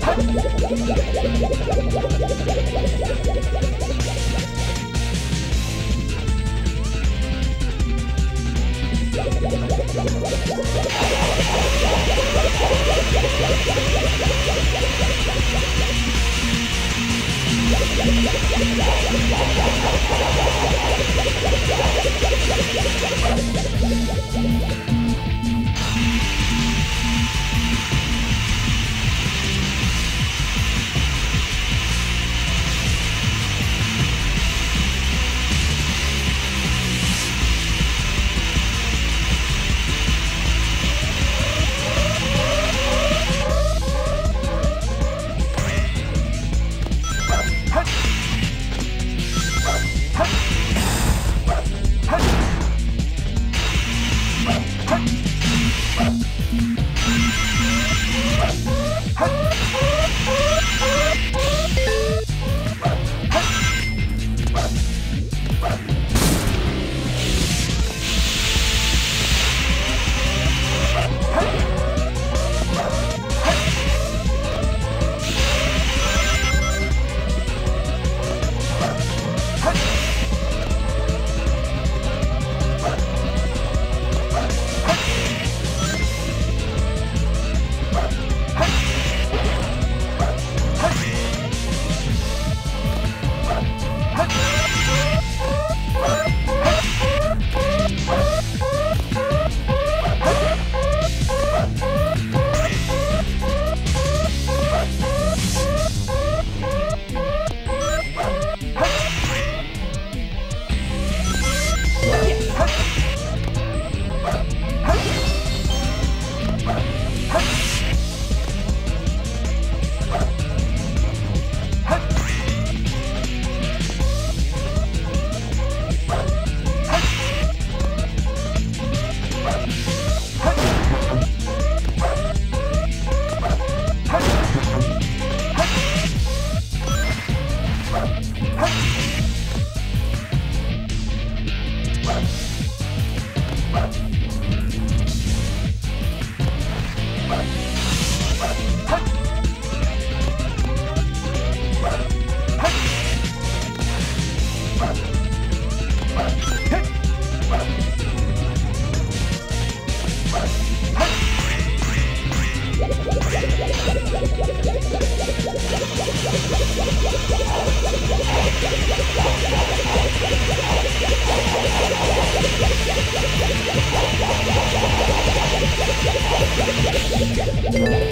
Ha! What?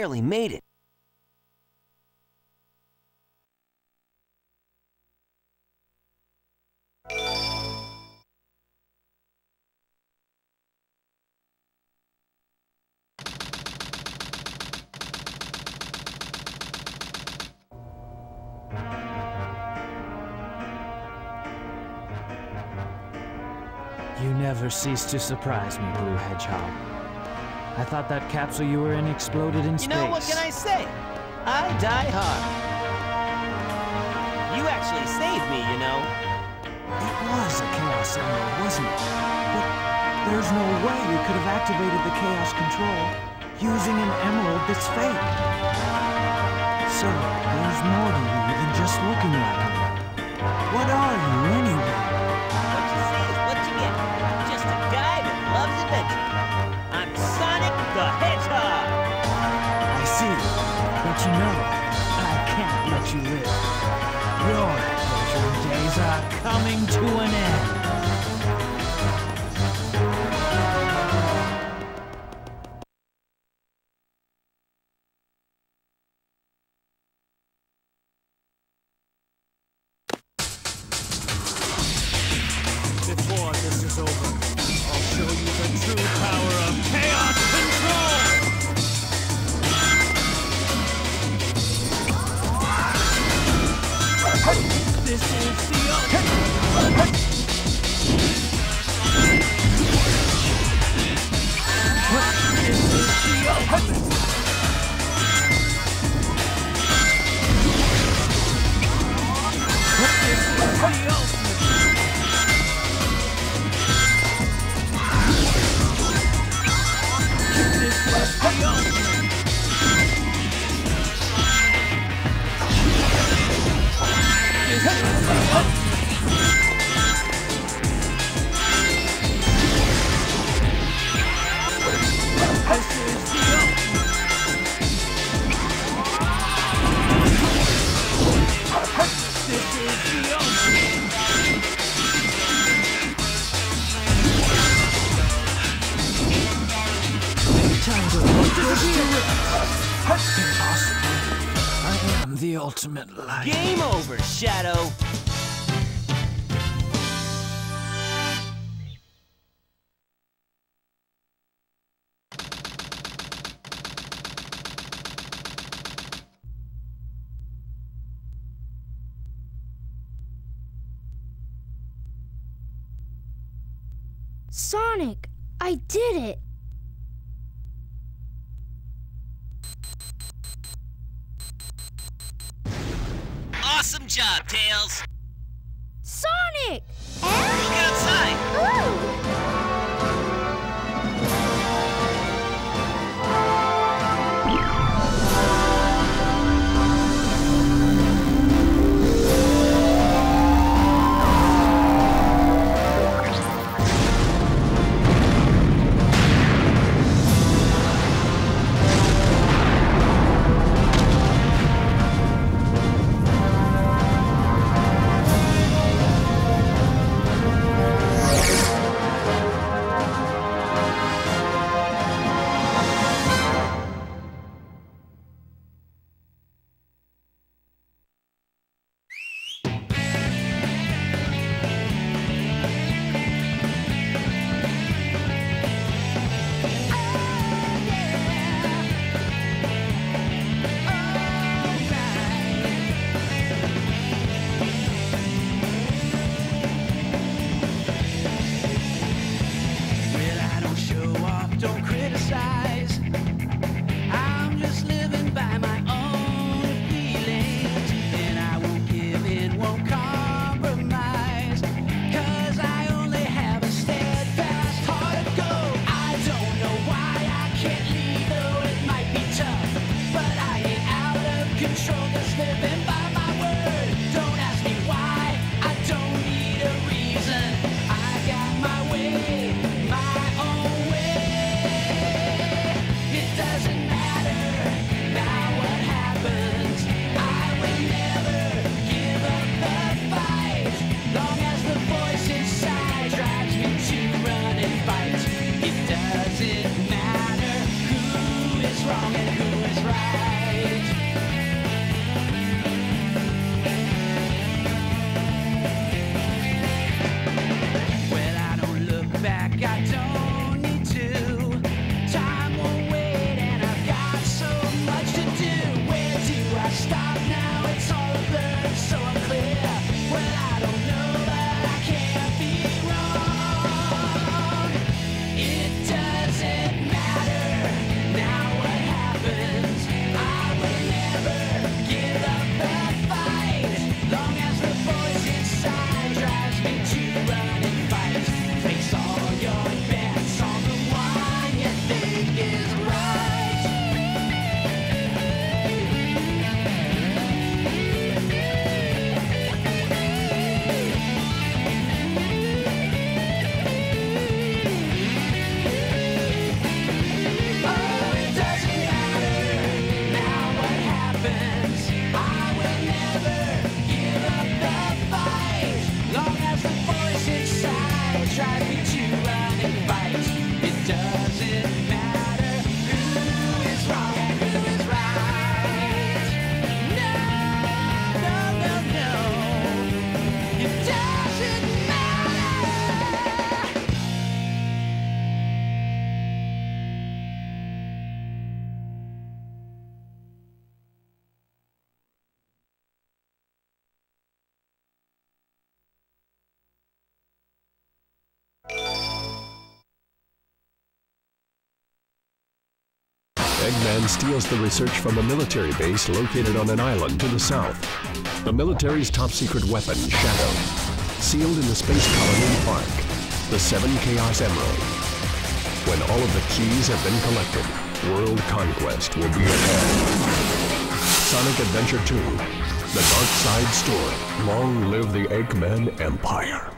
Barely made it. You never cease to surprise me, Blue Hedgehog. I thought that capsule you were in exploded in You space. know, what can I say? I die hard. You actually saved me, you know. It was a Chaos Emerald, wasn't it? But there's no way you could have activated the Chaos Control using an emerald that's fake. So, there's more to you than just looking like one. What are you, anyway? You know, I can't let you live. Your adventure days are coming to an end. Ultimate light. Game over, Shadow. Sonic, I did it! Awesome job, Tails. Sonic! Eggman steals the research from a military base located on an island to the south. The military's top secret weapon, Shadow, sealed in the space colony Ark, the seven Chaos Emerald. When all of the keys have been collected, world conquest will be ahead. Sonic Adventure 2, The Dark Side Story. Long live the Eggman Empire.